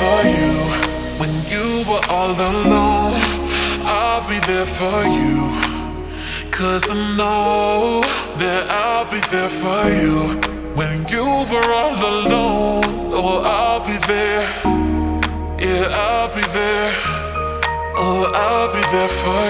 for you. When you were all alone I'll be there for you. Cause I know that I'll be there for you. When you were all alone Oh, I'll be there. Yeah, I'll be there. Oh, I'll be there for you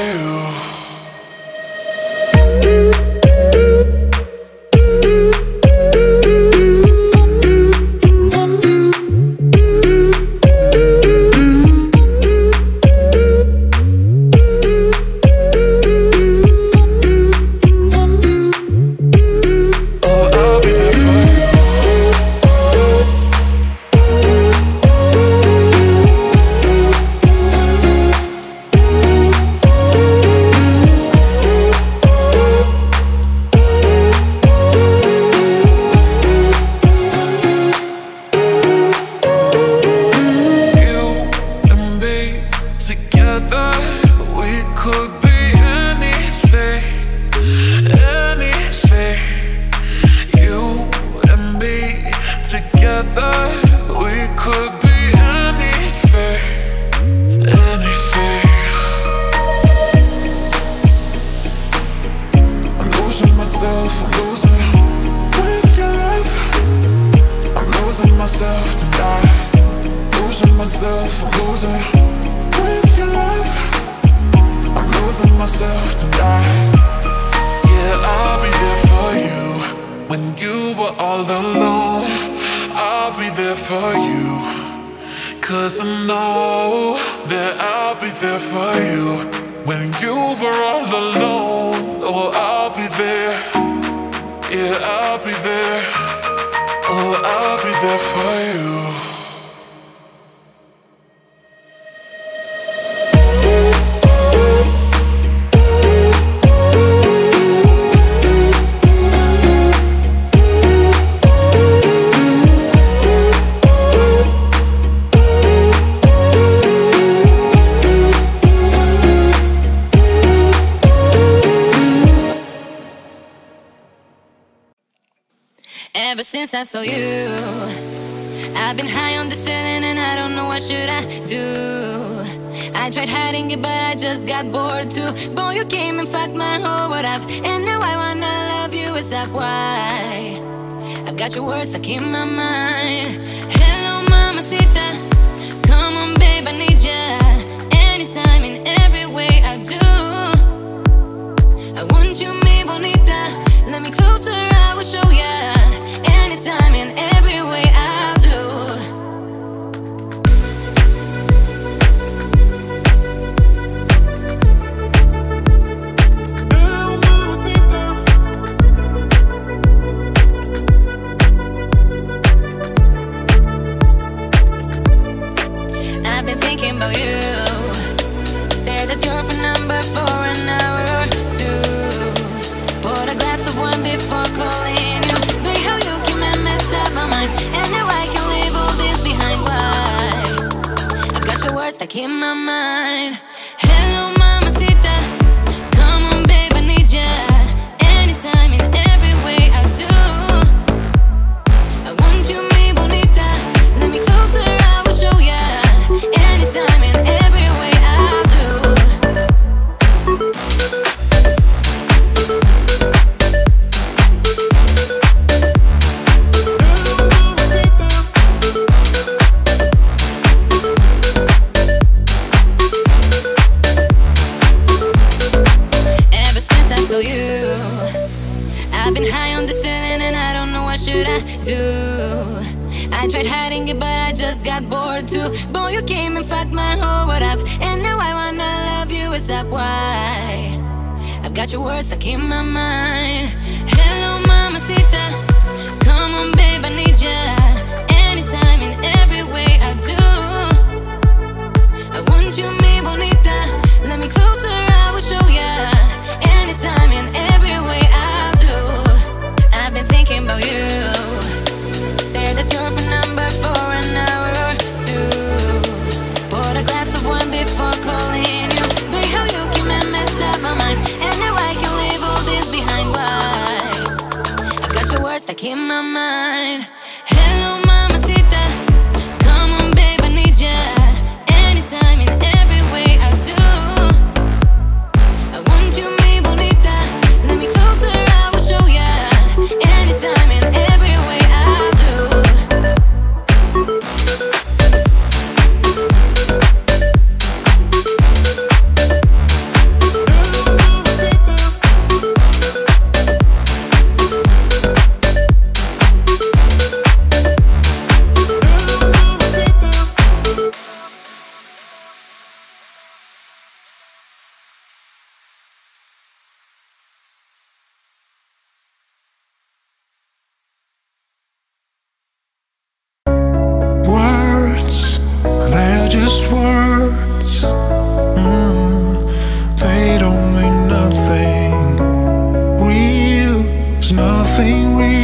it could be anything, anything. You and me together, we could be anything, anything. I'm losing myself, I'm with your love. I'm losing myself tonight, losing myself, I'm losing. myself tonight Yeah, I'll be there for you. When you were all alone I'll be there for you. Cause I know that I'll be there for you. When you were all alone Oh, I'll be there. Yeah, I'll be there. Oh, I'll be there for you. Since I saw you. I've been high on this feeling and I don't know what should I do. I tried hiding it, but I just got bored too. Boy, you came and fucked my whole world up, and now I wanna love you. Is that why? I've got your words stuck in my mind. Should I do. I tried hiding it, but I just got bored too. Boy, you came and fucked my whole world up, and now I wanna love you. Is that why? I've got your words stuck in my mind. Hello, mamacita. Come on, babe, I need ya. My mind. Nothing real.